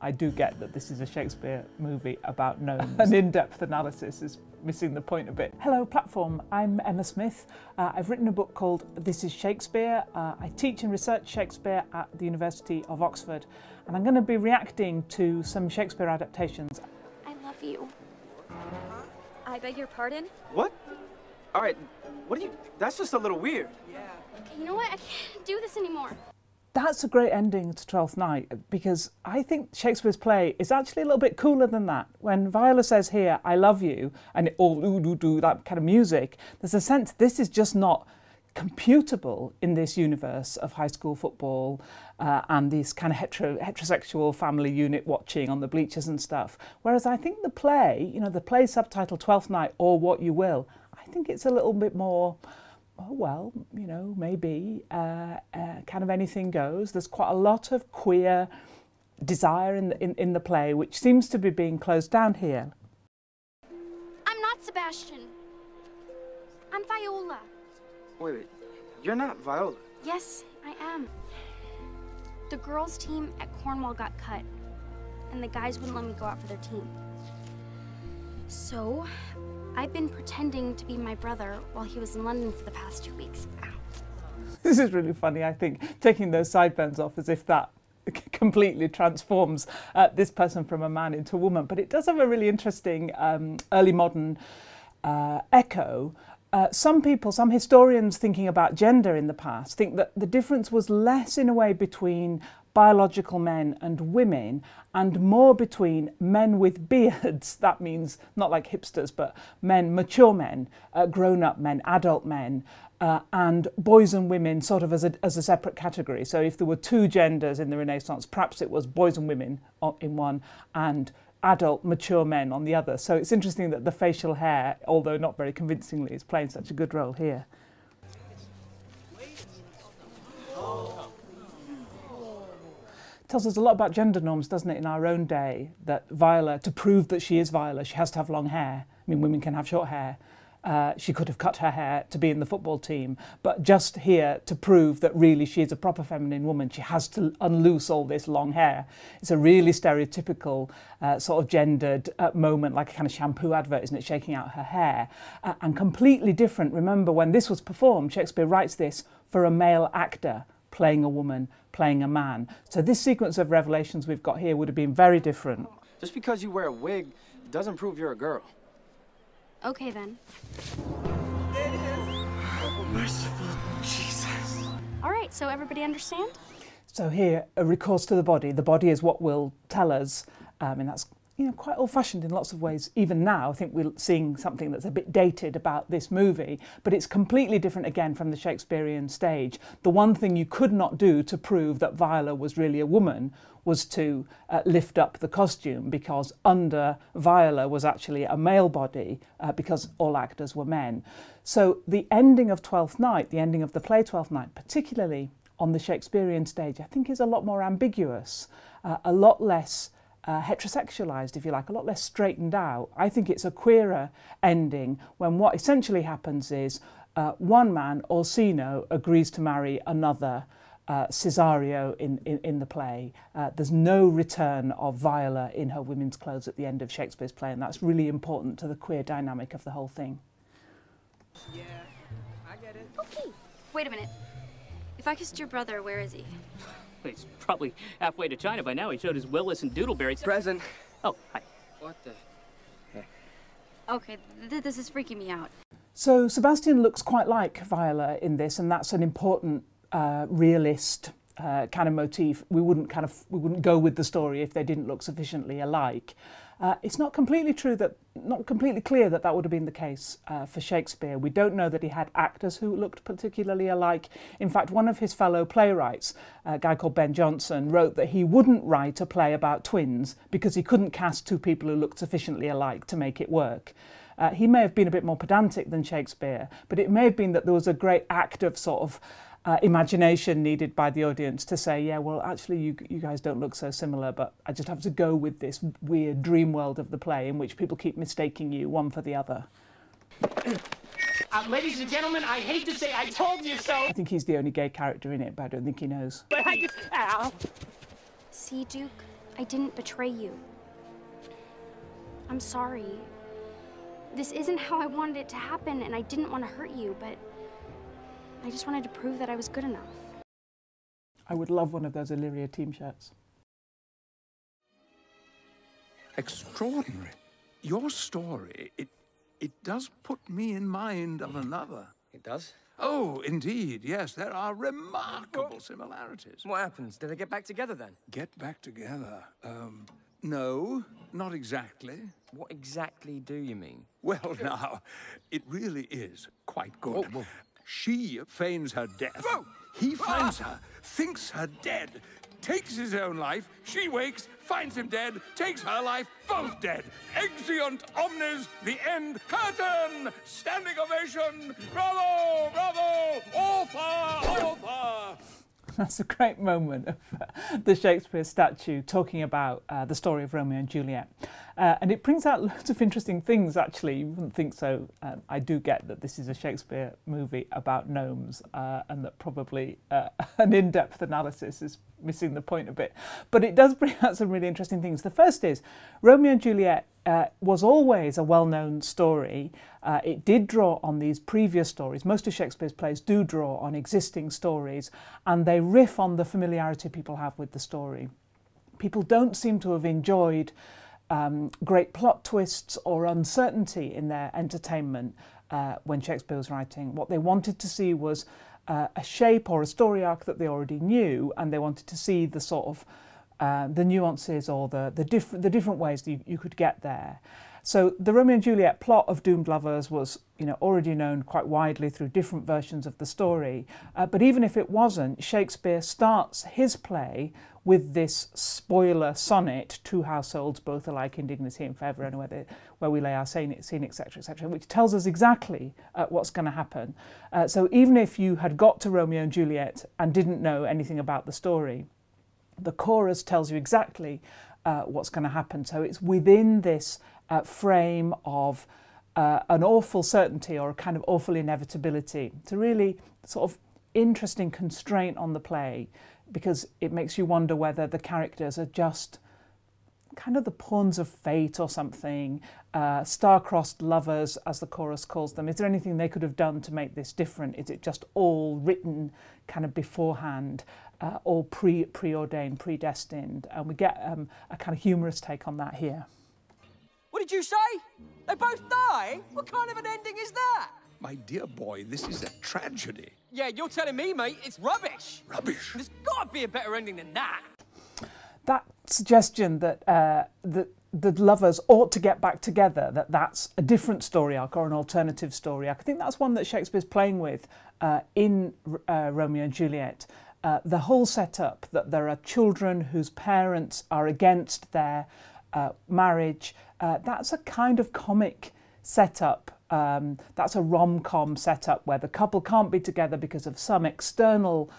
I do get that this is a Shakespeare movie about gnomes. An in-depth analysis is missing the point a bit. Hello platform, I'm Emma Smith. Uh, I've written a book called This is Shakespeare. Uh, I teach and research Shakespeare at the University of Oxford and I'm going to be reacting to some Shakespeare adaptations. I love you. I beg your pardon? What? All right, what are you, that's just a little weird. Okay, you know what? I can't do this anymore. That's a great ending to Twelfth Night because I think Shakespeare's play is actually a little bit cooler than that. When Viola says here, I love you, and it all do do do that kind of music, there's a sense this is just not computable in this universe of high school football uh, and this kind of hetero, heterosexual family unit watching on the bleachers and stuff. Whereas I think the play, you know, the play subtitle Twelfth Night or What You Will, I think it's a little bit more oh, well, you know, maybe uh, uh, kind of anything goes. There's quite a lot of queer desire in the, in, in the play, which seems to be being closed down here. I'm not Sebastian. I'm Viola. Wait, wait, you're not Viola. Yes, I am. The girls' team at Cornwall got cut, and the guys wouldn't let me go out for their team. So, I've been pretending to be my brother while he was in London for the past two weeks. This is really funny, I think, taking those sideburns off as if that completely transforms uh, this person from a man into a woman. But it does have a really interesting um, early modern uh, echo. Uh, some people, some historians thinking about gender in the past, think that the difference was less in a way between biological men and women and more between men with beards that means not like hipsters but men mature men uh, grown up men adult men uh, and boys and women sort of as a, as a separate category. So if there were two genders in the renaissance perhaps it was boys and women in one and adult mature men on the other. So it's interesting that the facial hair although not very convincingly is playing such a good role here tells us a lot about gender norms, doesn't it, in our own day, that Viola, to prove that she is Viola, she has to have long hair. I mean, women can have short hair. Uh, she could have cut her hair to be in the football team, but just here to prove that really she is a proper feminine woman, she has to unloose all this long hair. It's a really stereotypical uh, sort of gendered uh, moment, like a kind of shampoo advert, isn't it, shaking out her hair, uh, and completely different. Remember, when this was performed, Shakespeare writes this for a male actor playing a woman, playing a man. So this sequence of revelations we've got here would have been very different. Just because you wear a wig doesn't prove you're a girl. Okay then. Merciful Jesus. All right, so everybody understand? So here, a recourse to the body. The body is what will tell us, um, and that's you know, quite old-fashioned in lots of ways. Even now, I think we're seeing something that's a bit dated about this movie, but it's completely different again from the Shakespearean stage. The one thing you could not do to prove that Viola was really a woman was to uh, lift up the costume because under Viola was actually a male body uh, because all actors were men. So the ending of Twelfth Night, the ending of the play Twelfth Night, particularly on the Shakespearean stage, I think is a lot more ambiguous, uh, a lot less uh, heterosexualized, if you like, a lot less straightened out. I think it's a queerer ending when what essentially happens is uh, one man, Orsino, agrees to marry another, uh, Cesario, in, in, in the play. Uh, there's no return of Viola in her women's clothes at the end of Shakespeare's play, and that's really important to the queer dynamic of the whole thing. Yeah, I get it. Okay. Wait a minute. If I kissed your brother, where is he? He's probably halfway to China by now. He showed his Willis and Doodleberry. Present. Oh, hi. What the? Okay, th this is freaking me out. So Sebastian looks quite like Viola in this, and that's an important uh, realist uh, kind of motif. We wouldn't kind of we wouldn't go with the story if they didn't look sufficiently alike. Uh, it's not completely true that, not completely clear that that would have been the case uh, for Shakespeare. We don't know that he had actors who looked particularly alike. In fact, one of his fellow playwrights, a guy called Ben Jonson, wrote that he wouldn't write a play about twins because he couldn't cast two people who looked sufficiently alike to make it work. Uh, he may have been a bit more pedantic than Shakespeare, but it may have been that there was a great act of sort of uh, imagination needed by the audience to say, yeah, well, actually, you, you guys don't look so similar, but I just have to go with this weird dream world of the play in which people keep mistaking you one for the other. Uh, ladies and gentlemen, I hate to say I told you so. I think he's the only gay character in it, but I don't think he knows. But I just. Ow. See, Duke? I didn't betray you. I'm sorry. This isn't how I wanted it to happen, and I didn't want to hurt you, but I just wanted to prove that I was good enough. I would love one of those Illyria team shirts. Extraordinary. Your story, it, it does put me in mind of another. It does? Oh, indeed, yes, there are remarkable similarities. What happens? Do they get back together then? Get back together? Um, no, not exactly. What exactly do you mean? Well, now, it really is quite good. Whoa, whoa. She feigns her death. He finds her, thinks her dead, takes his own life. She wakes, finds him dead, takes her life, both dead. Exeunt omnes, the end, curtain! Standing ovation! Bravo! Bravo! Author! Author! That's a great moment of uh, the Shakespeare statue talking about uh, the story of Romeo and Juliet. Uh, and it brings out loads of interesting things, actually. You wouldn't think so. Um, I do get that this is a Shakespeare movie about gnomes uh, and that probably uh, an in depth analysis is missing the point a bit. But it does bring out some really interesting things. The first is Romeo and Juliet uh, was always a well known story. Uh, it did draw on these previous stories. Most of Shakespeare's plays do draw on existing stories and they riff on the familiarity people have with the story. People don't seem to have enjoyed um, great plot twists or uncertainty in their entertainment uh, when Shakespeare was writing. What they wanted to see was uh, a shape or a story arc that they already knew, and they wanted to see the sort of uh, the nuances or the the different the different ways that you, you could get there. So the Romeo and Juliet plot of Doomed Lovers was, you know, already known quite widely through different versions of the story. Uh, but even if it wasn't, Shakespeare starts his play with this spoiler sonnet, two households, both alike in dignity and favour, and where, they, where we lay our scene, etc., etc., which tells us exactly uh, what's going to happen. Uh, so even if you had got to Romeo and Juliet and didn't know anything about the story, the chorus tells you exactly uh, what's going to happen. So it's within this uh, frame of uh, an awful certainty or a kind of awful inevitability. It's a really sort of interesting constraint on the play because it makes you wonder whether the characters are just kind of the pawns of fate or something, uh, star-crossed lovers, as the chorus calls them. Is there anything they could have done to make this different? Is it just all written kind of beforehand, uh, all pre preordained, predestined? And we get um, a kind of humorous take on that here. What did you say? They both die? What kind of an ending is that? My dear boy, this is a tragedy. Yeah, you're telling me, mate, it's rubbish. Rubbish. There's got to be a better ending than that. That suggestion that uh, that the lovers ought to get back together, that that's a different story arc or an alternative story arc. I think that's one that Shakespeare's playing with uh, in uh, Romeo and Juliet. Uh, the whole setup that there are children whose parents are against their uh, marriage, uh, that's a kind of comic setup. Um, that's a rom com setup where the couple can't be together because of some external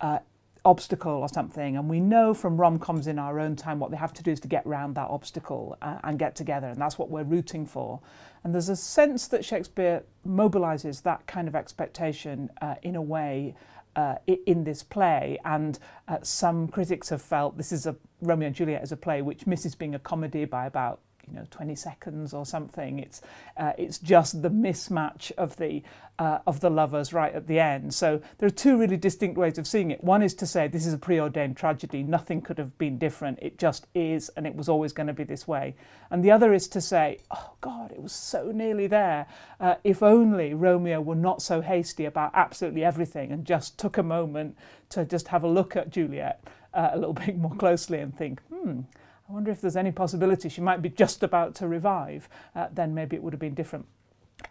uh, obstacle or something. And we know from rom coms in our own time what they have to do is to get round that obstacle uh, and get together. And that's what we're rooting for. And there's a sense that Shakespeare mobilizes that kind of expectation uh, in a way. Uh, in this play, and uh, some critics have felt this is a Romeo and Juliet as a play which misses being a comedy by about you know 20 seconds or something. It's uh, it's just the mismatch of the uh, of the lovers right at the end. So there are two really distinct ways of seeing it. One is to say this is a preordained tragedy. Nothing could have been different. It just is, and it was always going to be this way. And the other is to say, oh God, it was so nearly there. Uh, if only Romeo were not so hasty about absolutely everything and just took a moment to just have a look at Juliet uh, a little bit more closely and think, hmm I wonder if there's any possibility she might be just about to revive, uh, then maybe it would have been different.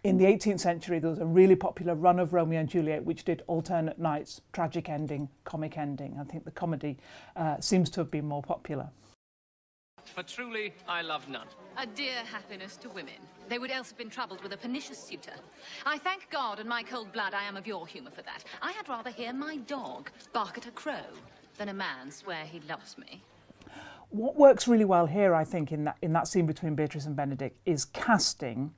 In the 18th century, there was a really popular run of Romeo and Juliet, which did alternate nights, tragic ending, comic ending. I think the comedy uh, seems to have been more popular. For truly, I love none. A dear happiness to women. They would else have been troubled with a pernicious suitor. I thank God and my cold blood I am of your humour for that. I had rather hear my dog bark at a crow than a man swear he loves me what works really well here, I think, in that in that scene between Beatrice and Benedick is casting.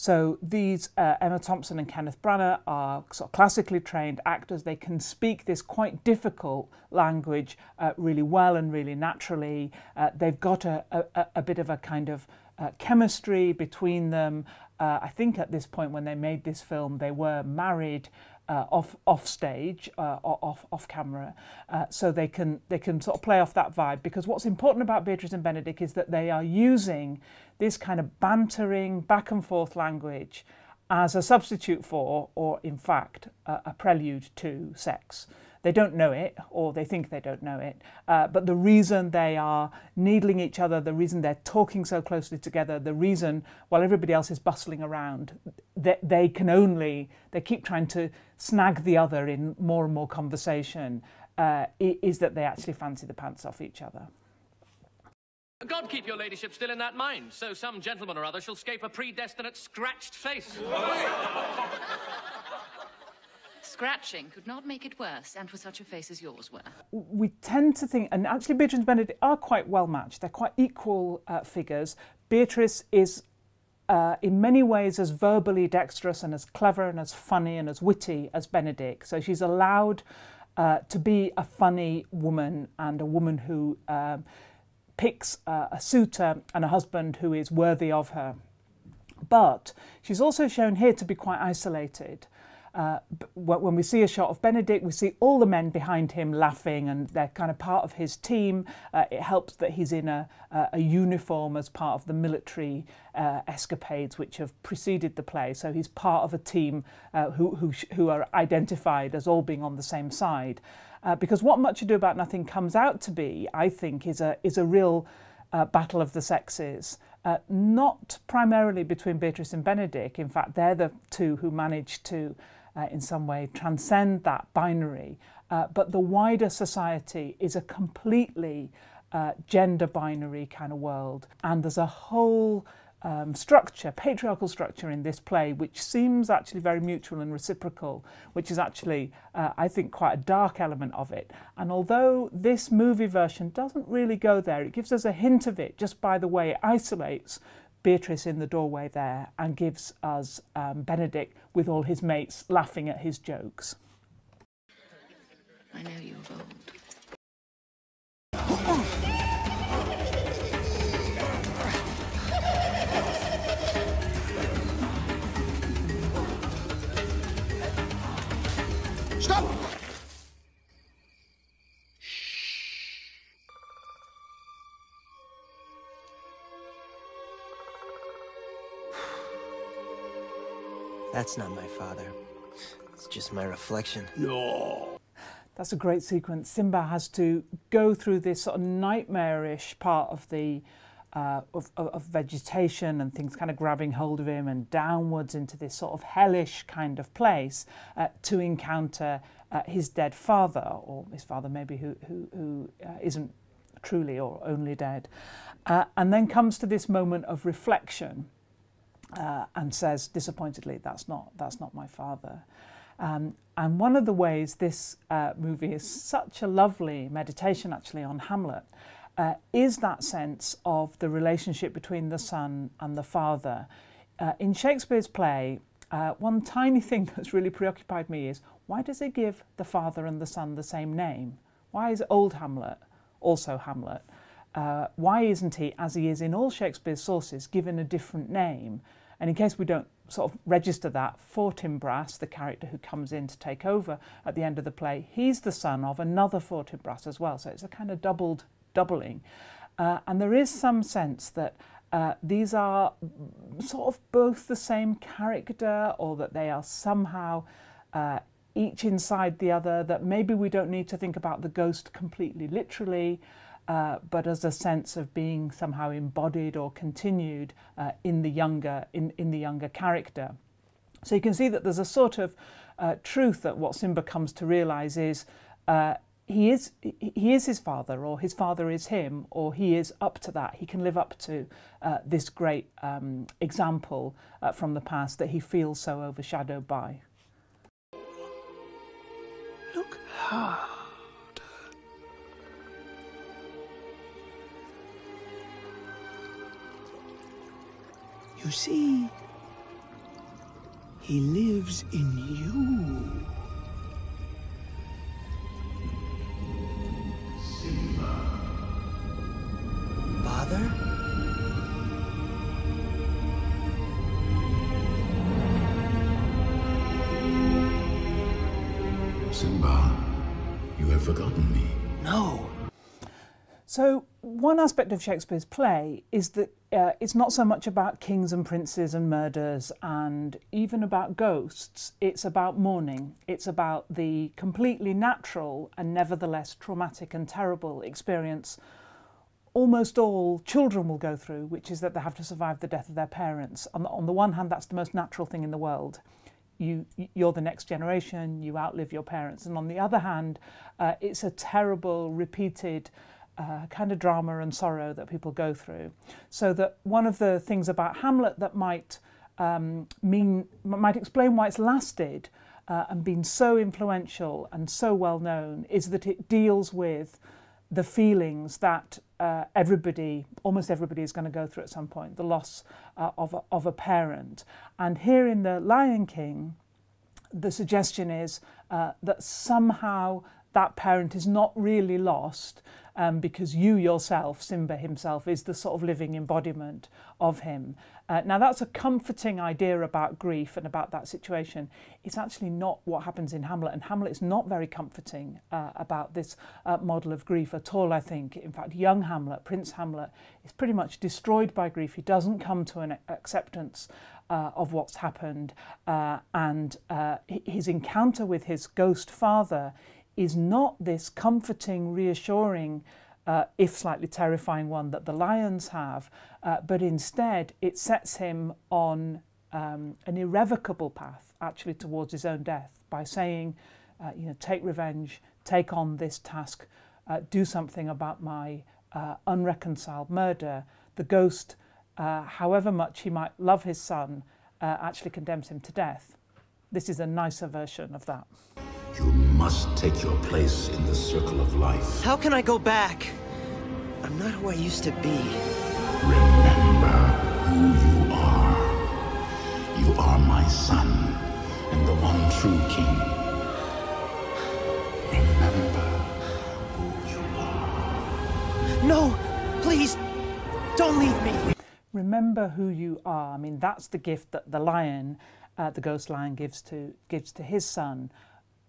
So these uh, Emma Thompson and Kenneth Branagh are sort of classically trained actors. They can speak this quite difficult language uh, really well and really naturally. Uh, they've got a, a, a, bit of a kind of uh, chemistry between them. Uh, I think at this point when they made this film, they were married uh, off off stage, uh, off off camera, uh, so they can they can sort of play off that vibe. Because what's important about Beatrice and Benedick is that they are using this kind of bantering back and forth language as a substitute for, or in fact, a, a prelude to sex. They don't know it, or they think they don't know it. Uh, but the reason they are needling each other, the reason they're talking so closely together, the reason while everybody else is bustling around, they, they can only, they keep trying to snag the other in more and more conversation, uh, is that they actually fancy the pants off each other. God keep your ladyship still in that mind, so some gentleman or other shall scape a predestinate scratched face. Scratching could not make it worse, and for such a face as yours were. We tend to think, and actually Beatrice and Benedick are quite well matched. They're quite equal uh, figures. Beatrice is uh, in many ways as verbally dexterous and as clever and as funny and as witty as Benedick. So she's allowed uh, to be a funny woman and a woman who um, picks uh, a suitor and a husband who is worthy of her. But she's also shown here to be quite isolated. Uh, when we see a shot of Benedick, we see all the men behind him laughing, and they're kind of part of his team. Uh, it helps that he's in a, a, uniform as part of the military uh, escapades which have preceded the play. So he's part of a team uh, who, who, who are identified as all being on the same side. Uh, because what Much Ado About Nothing comes out to be, I think, is a, is a real uh, battle of the sexes. Uh, not primarily between Beatrice and Benedick. In fact, they're the two who manage to uh, in some way transcend that binary. Uh, but the wider society is a completely uh, gender binary kind of world. And there's a whole um, structure, patriarchal structure in this play, which seems actually very mutual and reciprocal, which is actually, uh, I think, quite a dark element of it. And although this movie version doesn't really go there, it gives us a hint of it just by the way it isolates Beatrice in the doorway there and gives us um, Benedick with all his mates laughing at his jokes. I know you old. That's not my father. It's just my reflection. No. That's a great sequence. Simba has to go through this sort of nightmarish part of the uh, of, of, vegetation and things kind of grabbing hold of him and downwards into this sort of hellish kind of place uh, to encounter uh, his dead father or his father maybe who, who, who uh, isn't truly or only dead. Uh, and then comes to this moment of reflection uh, and says disappointedly, "That's not that's not my father." Um, and one of the ways this uh, movie is such a lovely meditation, actually, on Hamlet, uh, is that sense of the relationship between the son and the father. Uh, in Shakespeare's play, uh, one tiny thing that's really preoccupied me is why does he give the father and the son the same name? Why is old Hamlet also Hamlet? Uh, why isn't he, as he is in all Shakespeare's sources, given a different name? And in case we don't sort of register that, for Fortinbras, the character who comes in to take over at the end of the play, he's the son of another Fortinbras as well. So it's a kind of doubled doubling. Uh, and there is some sense that uh, these are sort of both the same character or that they are somehow uh, each inside the other, that maybe we don't need to think about the ghost completely literally, uh, but as a sense of being somehow embodied or continued uh, in the younger in, in the younger character. So you can see that there's a sort of uh, truth that what Simba comes to realise is uh, he is he is his father, or his father is him, or he is up to that. He can live up to uh, this great um, example uh, from the past that he feels so overshadowed by. Look how You see, He lives in you. Father? Simba, you have forgotten me. No. So, one aspect of Shakespeare's play is that uh, it's not so much about kings and princes and murders and even about ghosts. It's about mourning. It's about the completely natural and nevertheless traumatic and terrible experience almost all children will go through, which is that they have to survive the death of their parents. On the, on the one hand, that's the most natural thing in the world. You, you're the next generation, you outlive your parents. And on the other hand, uh, it's a terrible, repeated uh, kind of drama and sorrow that people go through. So that one of the things about Hamlet that might um, mean might explain why it's lasted uh, and been so influential and so well known is that it deals with the feelings that uh, everybody, almost everybody, is going to go through at some point the loss uh, of, a, of a parent. And here in The Lion King, the suggestion is uh, that somehow that parent is not really lost um, because you yourself, Simba himself, is the sort of living embodiment of him. Uh, now, that's a comforting idea about grief and about that situation. It's actually not what happens in Hamlet, and Hamlet is not very comforting uh, about this uh, model of grief at all, I think. In fact, young Hamlet, Prince Hamlet, is pretty much destroyed by grief. He doesn't come to an acceptance uh, of what's happened, uh, and uh, his encounter with his ghost father is not this comforting, reassuring, uh, if slightly terrifying one that the lions have, uh, but instead it sets him on um, an irrevocable path actually towards his own death by saying, uh, you know, take revenge, take on this task, uh, do something about my uh, unreconciled murder. The ghost, uh, however much he might love his son, actually condemns him to death. This is a nicer version of that. You must take your place in the circle of life. How can I go back? I'm not who I used to be. Remember who you are. You are my son, and the one true king. Remember who you are. No! Please! Don't leave me! Remember who you are. I mean, that's the gift that the lion, uh, the ghost lion, gives to gives to his son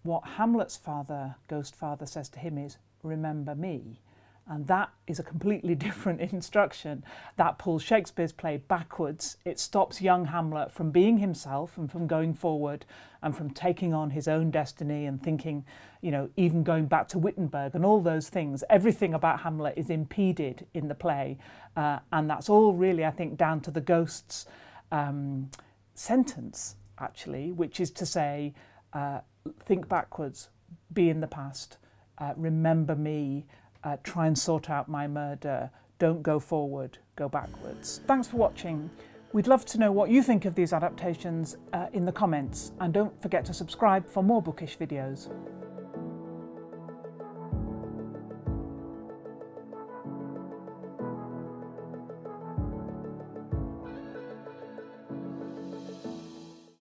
what Hamlet's father, ghost father, says to him is, Remember me. And that is a completely different instruction. That pulls Shakespeare's play backwards. It stops young Hamlet from being himself and from going forward and from taking on his own destiny and thinking, you know, even going back to Wittenberg and all those things. Everything about Hamlet is impeded in the play. Uh, and that's all really, I think, down to the ghost's um, sentence, actually, which is to say, uh, think backwards, be in the past, uh, remember me, uh, try and sort out my murder, don't go forward, go backwards. Thanks for watching. We'd love to know what you think of these adaptations uh, in the comments and don't forget to subscribe for more bookish videos.